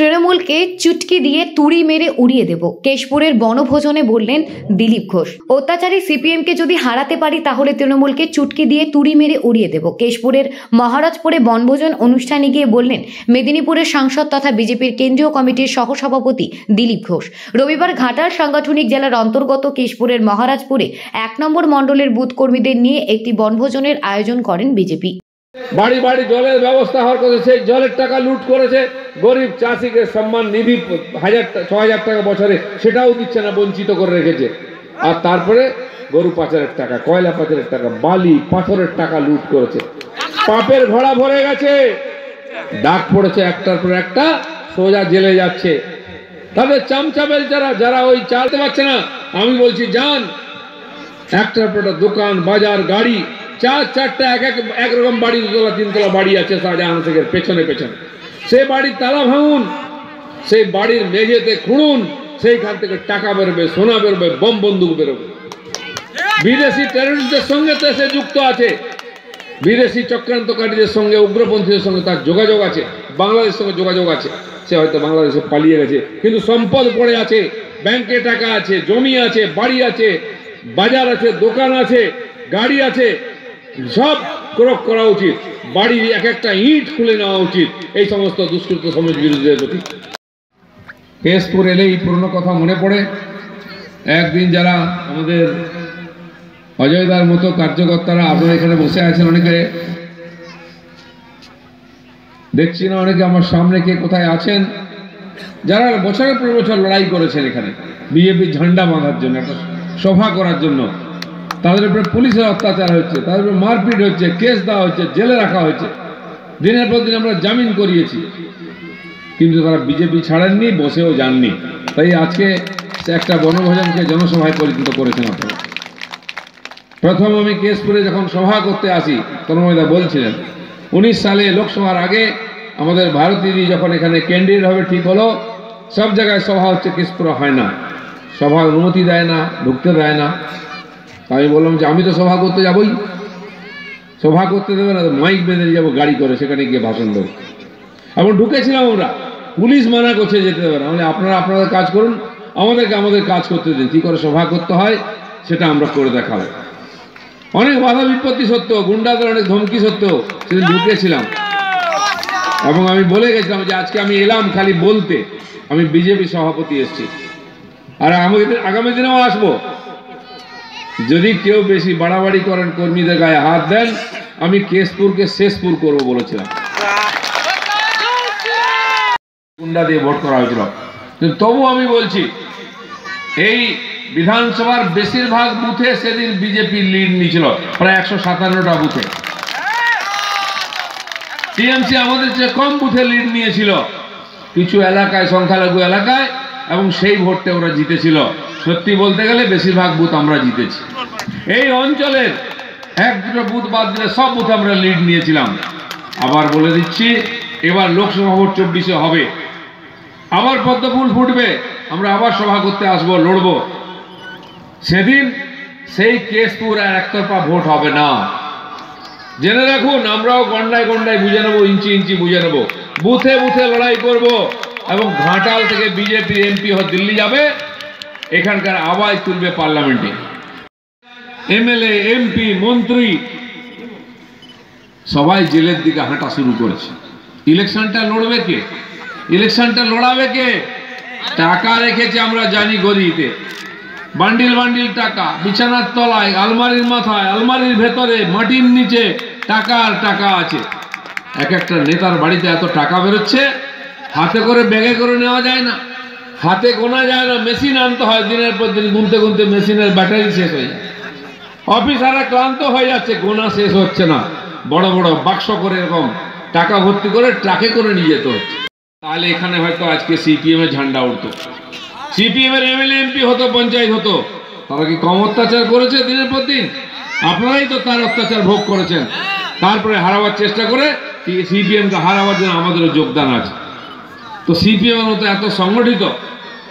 তৃণমূলকে চুটকি দিয়ে তুড়ি মেরে উড়িয়ে দেব। কেশপুরের বনভোজনে বললেন দিলীপ ঘোষ। অত্যাচারী সিপিএমকে যদি হারাতে পারি, তাহলে তৃণমূলকে চুটকি দিয়ে তুড়ি মেরে উড়িয়ে দেব। কেশপুরের মহারাজপুরে বনভোজন অনুষ্ঠানে গিয়ে বললেন, মেদিনীপুরের সাংসদ তথা বিজেপির কেন্দ্রীয় কমিটির সহসভাপতি দিলীপ ঘোষ। রবিবার ঘাটাল সাংগঠনিক জেলার অন্তর্গত কেশপুরের মহারাজপুরে এক নম্বর মণ্ডলের বুথ কর্মীদের নিয়ে একটি বনভোজনের আয়োজন করেন বিজেপি। বাড়ি বাড়ি জলের ব্যবস্থা হওয়ার কথা, সেই জলের টাকা লুট করেছে। গরিব চাষিকে সম্মান নিধি হাজার ছ হাজার টাকা বছরে, সেটাও দিচ্ছে না, বঞ্চিত করে রেখেছে। আর তারপরে গরু পাচারের টাকা, কয়লা পাচারের টাকা, বালি পাথরের টাকা লুট করেছে। পাপের ঘোড়া ভরে গেছে। ডাক পড়েছে একটার পর একটা, সোজা জেলে যাচ্ছে। তাদের চামচাবেল যারা যারা ওই চালতে পারছে না, আমি বলছি, যান। একটার পর একটা দোকান, বাজার, গাড়ি চার, চারটা এক এক একরকম বাড়ি দুতলা, তিনতলা বাড়ি আছে শাহজাহান শেখের, পেছনে পেছনে। সেই বাড়ির তালা ভাঙুন, সেই বাড়ির মেঝেতে খুঁড়ুন, সেইখান থেকে টাকা বেরোবে, সোনা বেরোবে, বম বন্দুক বেরোবে। বিদেশি টেররিস্টদের সঙ্গে তো সে যুক্ত আছে। বিদেশি চক্রান্তকারীদের সঙ্গে, উগ্রপন্থীদের সঙ্গে তার যোগাযোগ আছে। বাংলাদেশের সঙ্গে যোগাযোগ আছে। সে হয়তো বাংলাদেশে পালিয়ে গেছে। কিন্তু সম্পদ পড়ে আছে, ব্যাংকে টাকা আছে, জমি আছে, বাড়ি আছে, বাজার আছে, দোকান আছে, গাড়ি আছে সব প্রয়োগ করা উচিত। বাড়ির এক একটা ইট খুলে নেওয়া উচিত। এই সমস্ত দুষ্কৃত সমাজ বিরোধীদের প্রতি। কেশপুর এলে এই পুরনো কথা মনে পড়ে। একদিন যারা আমাদের অজয়দার মতো কার্যকর্তারা আপনারা এখানে বসে আছেন অনেকে। দেখছি না অনেকে আমার সামনে কে কোথায় আছেন। যারা বছরের পর বছর লড়াই করেছেন এখানে। বিজেপির ঝান্ডা বাঁধার জন্য, একটা সভা করার জন্য। তাদের উপরে পুলিশের অত্যাচার হচ্ছে, তাদের উপরে মারপিট হচ্ছে, কেস দেওয়া হচ্ছে, জেলে রাখা হয়েছে দিনের পর দিন আমরা জামিন করিয়েছি। কিন্তু তারা বিজেপি ছাড়েননি, বসেও যাননি। তাই আজকে একটা বনভোজনকে জনসভায় পরিচিত করেছেন আপনারা প্রথম আমি কেশপুরে যখন সভা করতে আসি, তন্ময়দা বলছিলেন, উনিশ সালে লোকসভার আগে আমাদের ভারতীয় যখন এখানে ক্যান্ডিডেট হবে ঠিক হলো, সব জায়গায় সভা হচ্ছে, কেশপুরে হয় না। সভা অনুমতি দেয় না, ঢুকতে দেয় না। আমি বললাম যে আমি তো সভা করতে যাবই। সভা করতে দেবে না মাইক বেঁধে যাব, গাড়ি করে সেখানে গিয়ে ভাষণ দেবো। এবং ঢুকেছিলাম আমরা। পুলিশ মানা করছে যেতে দেবে না। মানে আপনারা আপনাদের কাজ করুন, আমাদেরকে আমাদের কাজ করতে দিন। কী করে সভা করতে হয় সেটা আমরা করে দেখাবো। অনেক বাধা বিপত্তি সত্ত্বেও, গুন্ডাদের অনেক ধমকি সত্ত্বেও সেদিন ঢুকেছিলাম। এবং আমি বলে গেছিলাম যে আজকে আমি এলাম খালি বলতে। আমি বিজেপি সভাপতি এসেছি। আর আমাদের আগামী দিনেও আসব। যদি কেউ বেশি বাড়াবাড়ি করেন কর্মীদের গায়ে হাত দেন, আমি কেশপুরকে শেষপুর করব বলেছিলাম। গুন্ডা দিয়ে ভোট করা হয়েছিল। তবু আমি বলছি, এই বিধানসভার বেশিরভাগ বুথে সেদিন বিজেপি লিড নিয়েছিল, প্রায় একশো সাতান্নটা বুথে। টিএমসি আমাদের চেয়ে কম বুথে লিড নিয়েছিল। কিছু এলাকায়, সংখ্যালঘু এলাকায় এবং সেই ভোটটা ওরা জিতেছিল। সত্যি বলতে গেলে বেশিরভাগ বুথ আমরা জিতেছি। এই অঞ্চলের এক দুটো বুথ বাদ দিলে সব বুথ আমরা লিড নিয়েছিলাম। আবার বলে দিচ্ছি, এবার লোকসভা ভোট চব্বিশে হবে। আবার পদ্ম ফুল ফুটবে। আমরা আবার সভা করতে আসব, লড়ব। সেদিন সেই কেশপুর আর একতরফা ভোট হবে না। জেনে রাখুন, আমরাও গন্ডায় গন্ডায় বুঝে নেব, ইঞ্চি ইঞ্চি বুঝে নেব। বুথে বুথে লড়াই করব। এবং ঘাটাল থেকে বিজেপি, এমপি দিল্লি যাবে, এখানকার আওয়াজ তুলবে পার্লামেন্টে। এমএলএ, এমপি, মন্ত্রী, সবাই জেলের দিকে হাঁটা শুরু করেছে। ইলেকশনটা লড়বে কে? ইলেকশনটা লড়াবে কে? টাকা রেখেছে আমরা জানি গদিতে। বান্ডিল বান্ডিল টাকা, বিছানার তলায়, আলমারির মাথায়, আলমারির ভেতরে, মাটির নিচে, টাকা আর টাকা আছে। এক একটা নেতার বাড়িতে এত টাকা বেরোচ্ছে হাতে করে ব্যাগে করে নেওয়া যায় না। হাতে গোনা যায় না, মেশিন আনতে হয়, দিনের পর দিন গুনতে গুনতে মেশিনের ব্যাটারি শেষ হয়ে যায়। অফিসাররা ক্লান্ত হয়ে যাচ্ছে, গোনা শেষ হচ্ছে না। বড় বড় বাক্স করে এরকম টাকা ভর্তি করে ট্রাকে করে নিয়ে যেতে তাহলে এখানে হয়তো আজকে সিপিএম এর ঝান্ডা উঠতো সিপিএম এর এমএলএ, এমপি হতো, পঞ্চায়েত হতো। তারা কি কম অত্যাচার করেছে দিনের পর দিন? আপনারাই তো তার অত্যাচার ভোগ করেছেন। তারপরে হারাবার চেষ্টা করে সিপিএম কে হারাবার জন্য আমাদেরও যোগদান আছে। তো সিপিএমের মতো এত সংগঠিত,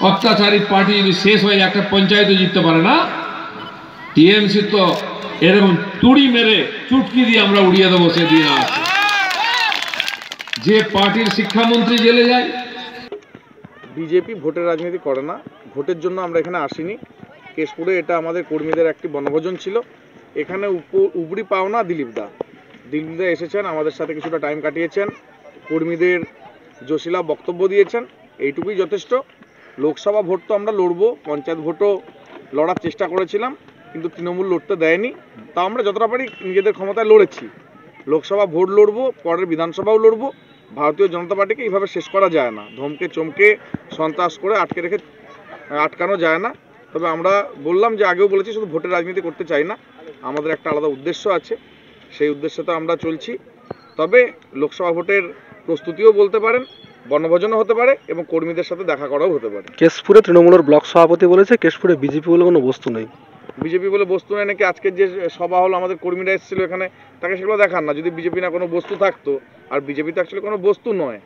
অত্যাচারী পার্টি যদি শেষ হয়ে একটা পঞ্চায়েতে জিততে পারে না। টিএমসি তো এরকম তুড়ি মেরে চুটকি দিয়ে আমরা উড়িয়ে দেবো সেদিন যে পার্টির শিক্ষামন্ত্রী জেলে যায়। বিজেপি ভোটের রাজনীতি করে না। ভোটের জন্য আমরা এখানে আসিনি। কেশপুরে এটা আমাদের কর্মীদের একটি বনভোজন ছিল। এখানে উপ- উপরি পাওনা দিলীপ দা। দিলীপ দা এসেছেন, আমাদের সাথে কিছুটা টাইম কাটিয়েছেন। কর্মীদের জোশিলা বক্তব্য দিয়েছেন, এইটুকুই যথেষ্ট। লোকসভা ভোট তো আমরা লড়বো, পঞ্চায়েত ভোটও লড়ার চেষ্টা করেছিলাম, কিন্তু তৃণমূল লড়তে দেয়নি। তা আমরা যতটা পারি নিজেদের ক্ষমতায় লড়েছি। লোকসভা ভোট লড়বো, পরের বিধানসভাও লড়বো। ভারতীয় জনতা পার্টিকে এইভাবে শেষ করা যায় না। ধমকে, চমকে, সন্ত্রাস করে আটকে রেখে, আটকানো যায় না। তবে আমরা বললাম যে, আগেও বলেছি, শুধু ভোটের রাজনীতি করতে চাই না। আমাদের একটা আলাদা উদ্দেশ্য আছে। সেই উদ্দেশ্যতে আমরা চলছি। তবে লোকসভা ভোটের প্রস্তুতিও বলতে পারেন বনভোজনও হতে পারে এবং কর্মীদের সাথে দেখা করাও হতে পারে। কেশপুরে তৃণমূলের ব্লক সভাপতি বলেছে কেশপুরে বিজেপি বলে কোনো বস্তু নেই। বিজেপি বলে বস্তু নেই নাকি? আজকের যে সভা হলো আমাদের কর্মীরা এসেছিল এখানে তাকে সেগুলো দেখান না। যদি বিজেপি না কোনো বস্তু থাকতো আর বিজেপি তো অ্যাকচুয়ালি কোনো বস্তু নয়।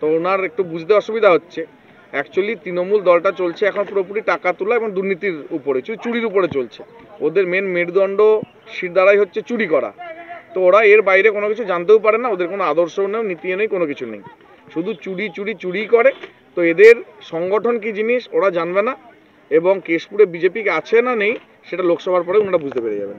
তো ওনার একটু বুঝতে অসুবিধা হচ্ছে। অ্যাকচুয়ালি তৃণমূল দলটা চলছে এখন পুরোপুরি টাকা তোলা এবং দুর্নীতির উপরে চুরি- চুরির উপরে চলছে। ওদের মেন মেরুদণ্ড শিরদাঁড়াই হচ্ছে চুরি করা। তো ওরা এর বাইরে কোনো কিছু জানতেও পারে না, ওদের কোনো আদর্শ নেই, নীতি নেই, কোনো কিছু নেই। শুধু চুরি চুরি চুরি করে। তো এদের সংগঠন কি জিনিস ওরা জানবে না। এবং কেশপুরে বিজেপি আছে না নেই, সেটা লোকসভার পরে ওনারা বুঝতে পেরে যাবেন।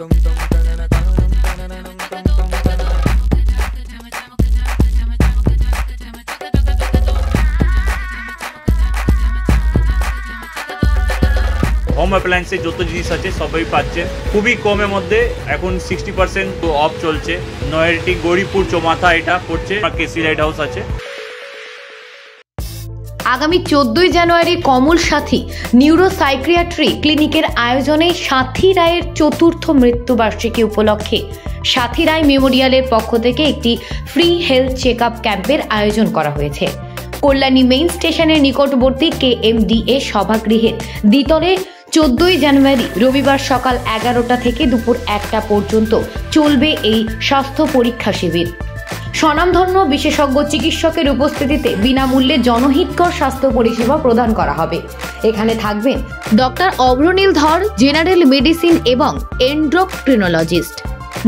home অ্যাপ্লায়েন্সের যত জিনিস আছে, সবই পাচ্ছেন খুবই কমের মধ্যে এখন সিক্সটি পার্সেন্ট অফ চলছে। নয়ারটি গৌরীপুর চৌমাথা এটা পড়ছে কেসি লাইট হাউস আছে। আগামী চোদ্দই জানুয়ারি কমল সাথী নিউরোসাইক্রিয়াট্রি ক্লিনিকের আয়োজনে সাথী রায়ের চতুর্থ মৃত্যুবার্ষিকী উপলক্ষে সাথী রায় মেমোরিয়ালের পক্ষ থেকে একটি ফ্রি হেলথ চেক আপ ক্যাম্পের আয়োজন করা হয়েছে। কল্যাণী মেইন স্টেশনের নিকটবর্তী কে এম ডি এ দ্বিতলে চোদ্দই জানুয়ারি রবিবার সকাল এগারোটা থেকে দুপুর একটা পর্যন্ত চলবে এই স্বাস্থ্য পরীক্ষা শিবির। স্বনামধন্য বিশেষজ্ঞ চিকিৎসকের উপস্থিতিতে বিনামূল্যে জনহিতকর স্বাস্থ্য পরিষেবা প্রদান করা হবে। এখানে থাকবেন ডক্টর অভ্রনীল ধর, জেনারেল মেডিসিন এবং এন্ড্রোক্রিনোলজিস্ট।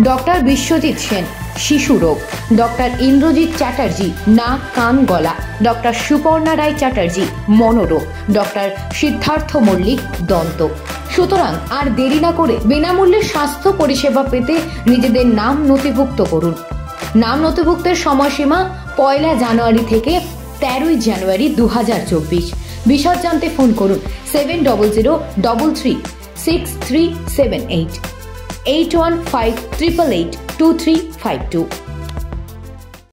ডক্টর বিশ্বজিৎ সেন, শিশু রোগ। ডক্টর ইন্দ্রজিৎ চ্যাটার্জি, নাক, কান, গলা। ডক্টর সুপর্ণা রায় চ্যাটার্জি, মনোরোগ। ডক্টর সিদ্ধার্থ মল্লিক, দন্ত। সুতরাং আর দেরি না করে বিনামূল্যে স্বাস্থ্য পরিষেবা পেতে নিজেদের নাম নথিভুক্ত করুন। নাম নথিভুক্তের সময়সীমা পয়লা জানুয়ারি থেকে তেরোই জানুয়ারি দু হাজার চব্বিশ। বিশদ জানতে ফোন করুন seven double zero double three six three seven eight eight one five triple eight two three five two.